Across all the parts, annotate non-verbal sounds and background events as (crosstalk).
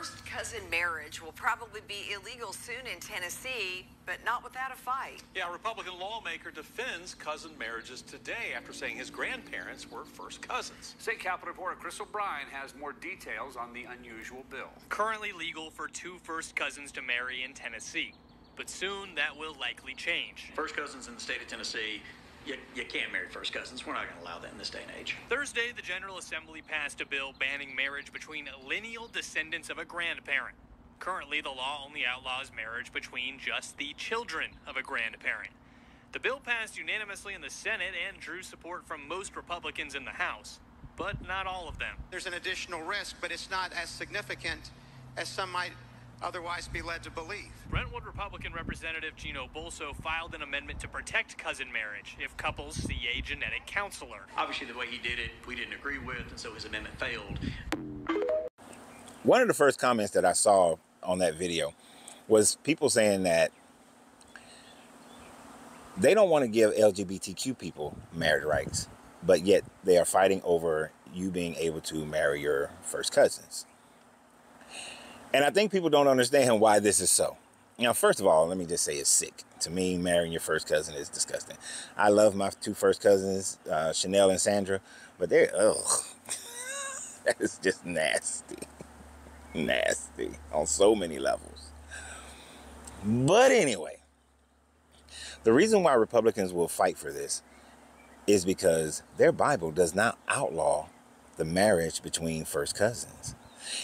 First cousin marriage will probably be illegal soon in Tennessee, but not without a fight. Yeah, a Republican lawmaker defends cousin marriages today after saying his grandparents were first cousins. State Capitol reporter Chris O'Brien has more details on the unusual bill. Currently legal for two first cousins to marry in Tennessee, but soon that will likely change. First cousins in the state of Tennessee you, you can't marry first cousins. We're not going to allow that in this day and age. Thursday, the General Assembly passed a bill banning marriage between lineal descendants of a grandparent. Currently, the law only outlaws marriage between just the children of a grandparent. The bill passed unanimously in the Senate and drew support from most Republicans in the House, but not all of them. There's an additional risk, but it's not as significant as some might otherwise be led to believe. Brentwood Republican Representative Gino Bulso filed an amendment to protect cousin marriage if couples see a genetic counselor. Obviously, the way he did it, we didn't agree with, and so his amendment failed. One of the first comments that I saw on that video was people saying that they don't want to give LGBTQ people marriage rights, but yet they are fighting over you being able to marry your first cousins. And I think people don't understand why this is so. Know, first of all, let me just say it's sick. To me, marrying your first cousin is disgusting. I love my two first cousins, uh, Chanel and Sandra, but they're, ugh. (laughs) that is just nasty. nasty on so many levels. But anyway, the reason why Republicans will fight for this is because their Bible does not outlaw the marriage between first cousins.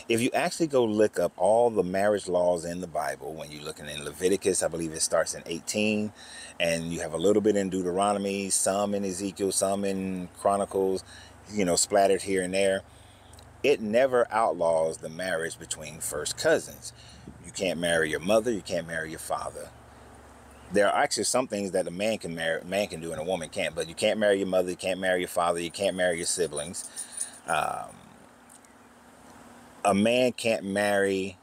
If you actually go look up all the marriage laws in the Bible, when you're looking in Leviticus, I believe it starts in 18, and you have a little bit in Deuteronomy, some in Ezekiel, some in Chronicles, you know, splattered here and there. It never outlaws the marriage between first cousins. You can't marry your mother, you can't marry your father. There are actually some things that a man can marry, man can do and a woman can't, but you can't marry your mother, you can't marry your father, you can't marry your siblings. Um, a man can't marry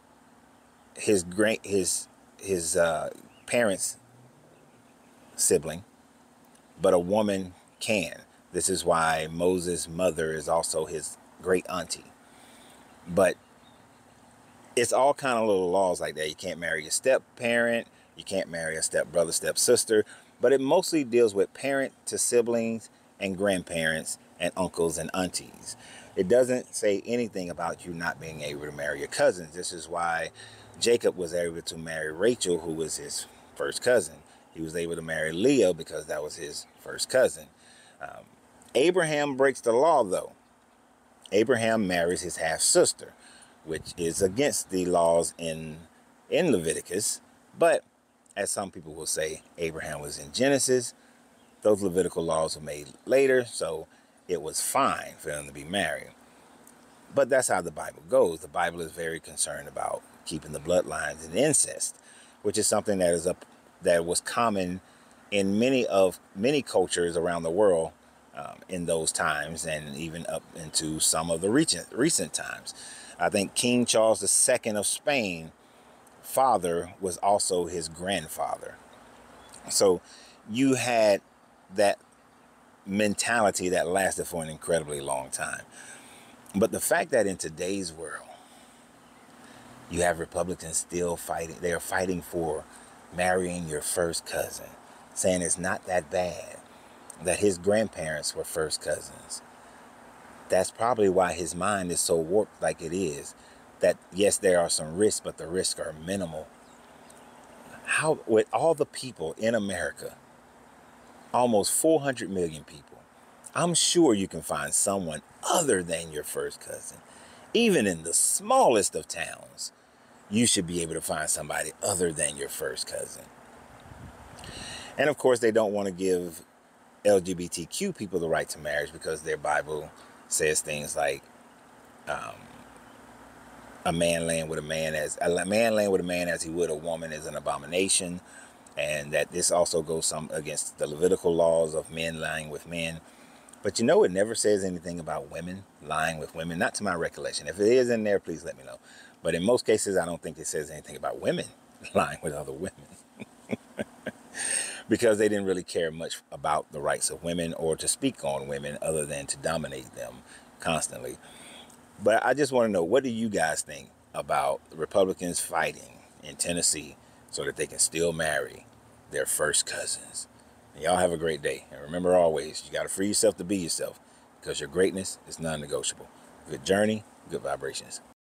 his great his his uh, parents sibling but a woman can. This is why moses mother is also his great auntie. But it's all kind of little laws like that. You can't marry your step parent you can't marry a step brother step sister but it mostly deals with parent to siblings and grandparents and uncles and aunties it doesn't say anything about you not being able to marry your cousins. This is why Jacob was able to marry Rachel, who was his first cousin. He was able to marry Leah because that was his first cousin. Um, Abraham breaks the law, though. Abraham marries his half sister, which is against the laws in in Leviticus. But as some people will say, Abraham was in Genesis. Those Levitical laws were made later, so it was fine for them to be married. But that's how the Bible goes. The Bible is very concerned about keeping the bloodlines and incest, which is something that is up that was common in many of many cultures around the world um, in those times, and even up into some of the recent recent times. I think King Charles II of Spain father was also his grandfather. So you had that mentality that lasted for an incredibly long time. But the fact that in today's world, you have Republicans still fighting, they are fighting for marrying your first cousin, saying it's not that bad, that his grandparents were first cousins. That's probably why his mind is so warped like it is. That yes, there are some risks, but the risks are minimal. How, with all the people in America almost 400 million people. I'm sure you can find someone other than your first cousin. Even in the smallest of towns, you should be able to find somebody other than your first cousin. And of course, they don't want to give LGBTQ people the right to marriage because their Bible says things like um, a man laying with a man as a man laying with a man as he would a woman is an abomination and that this also goes some against the Levitical laws of men lying with men. But you know, it never says anything about women lying with women, not to my recollection. If it is in there, please let me know. But in most cases, I don't think it says anything about women (laughs) lying with other women. (laughs) because they didn't really care much about the rights of women or to speak on women other than to dominate them constantly. But I just want to know what do you guys think? about Republicans fighting in Tennessee so that they can still marry their first cousins. And y'all have a great day. And remember always, you got to free yourself to be yourself because your greatness is non negotiable. Good journey, good vibrations.